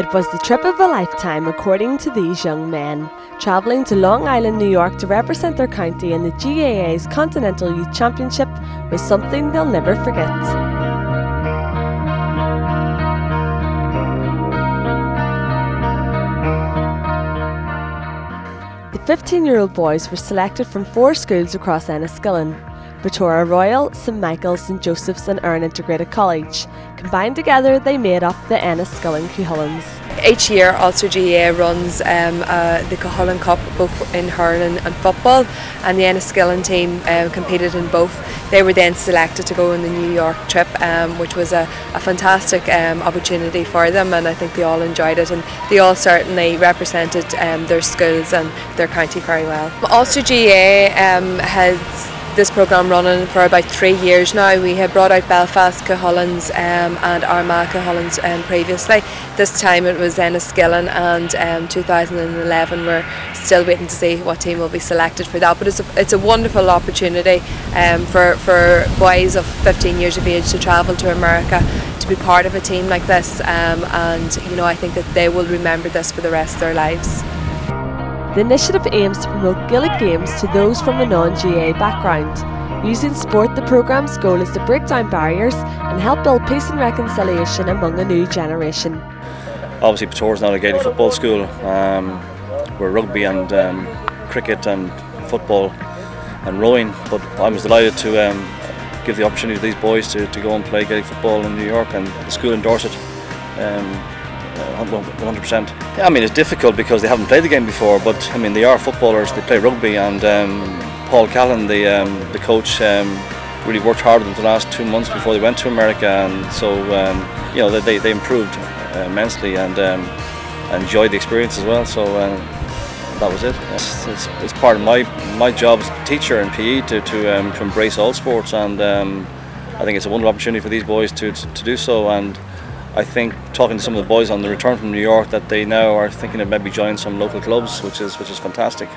It was the trip of a lifetime, according to these young men. Travelling to Long Island, New York to represent their county in the GAA's Continental Youth Championship was something they'll never forget. The 15 year old boys were selected from four schools across Enniskillen Portora Royal, St Michael's, St Joseph's, and Erne Integrated College. Combined together, they made up the Enniskillen Cuchulainns. Each year, Ulster GAA runs um, uh, the Cuchulainn Cup both in hurling and football, and the Enniskillen team um, competed in both. They were then selected to go on the New York trip, um, which was a, a fantastic um, opportunity for them, and I think they all enjoyed it, and they all certainly represented um, their schools and their county very well. Ulster GAA um, has this programme running for about three years now. We have brought out Belfast Cuchulainns um, and Armagh Cuchulainns um, previously. This time it was Enniskillen and um, 2011 we're still waiting to see what team will be selected for that. But it's a, it's a wonderful opportunity um, for, for boys of 15 years of age to travel to America to be part of a team like this um, and you know I think that they will remember this for the rest of their lives. The initiative aims to promote Gaelic games to those from a non-GAA background. Using sport, the programme's goal is to break down barriers and help build peace and reconciliation among a new generation. Obviously, is not a Gaelic football school. Um, we're rugby and um, cricket and football and rowing, but I was delighted to um, give the opportunity to these boys to, to go and play Gaelic football in New York, and the school endorsed it. Um, 100%. Yeah, I mean, it's difficult because they haven't played the game before, but I mean, they are footballers, they play rugby, and um, Paul Callan, the, um, the coach, um, really worked hard in the last two months before they went to America, and so, um, you know, they, they improved uh, immensely and um, enjoyed the experience as well, so uh, that was it. It's, it's, it's, part of my, my job as teacher in PE to, to, um, to embrace all sports, and I think it's a wonderful opportunity for these boys to, to, to do so, and I think talking to some of the boys on the return from New York that they now are thinking of maybe joining some local clubs, which is which is fantastic.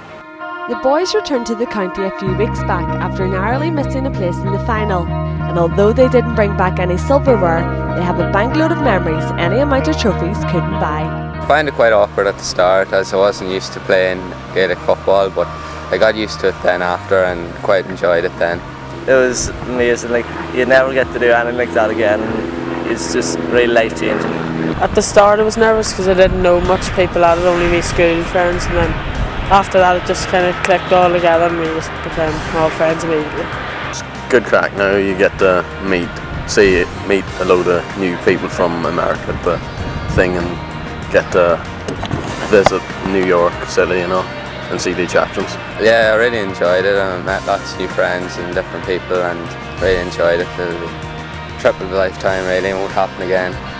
The boys returned to the county a few weeks back after narrowly missing a place in the final, and although they didn't bring back any silverware, they have a bankload of memories any amount of trophies couldn't buy. I find it quite awkward at the start as I wasn't used to playing Gaelic football, but I got used to it then after and quite enjoyed it then. It was amazing, like you never get to do anything like that again it's just really life changing. At the start I was nervous because I didn't know much people at it, only me school friends and then after that it just kind of clicked all together and we just became all friends immediately. It's good crack now, you get to meet, see, meet a load of new people from America at the thing and get to visit New York City, you know and see the attractions. Yeah, I really enjoyed it. I met lots of new friends and different people and really enjoyed it trip of a lifetime really, it won't happen again.